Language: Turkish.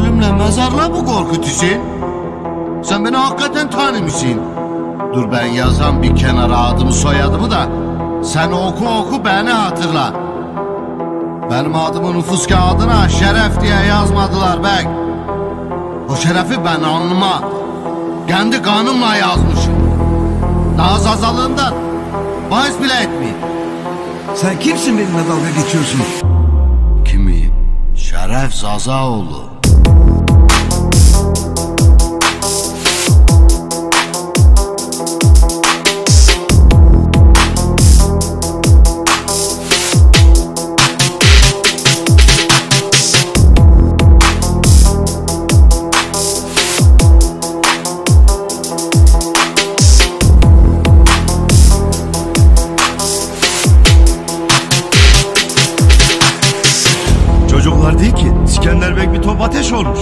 ölümle mezarla mı korkutuyorsun? Sen beni hakikaten tanımışsın. Dur ben yazan bir kenara adımı soyadımı da sen oku oku beni hatırla. Benim adımı nüfus kağıdına şeref diye yazmadılar bek. O şerefi ben alnıma kendi kanımla yazmışım. Daha zazalığından bahis bile etmeyin. Sen kimsin benimle dalga geçiyorsun? Kimi? Şeref Zazaoğlu. Çocuklar değil ki. İskender bir top ateş olmuş.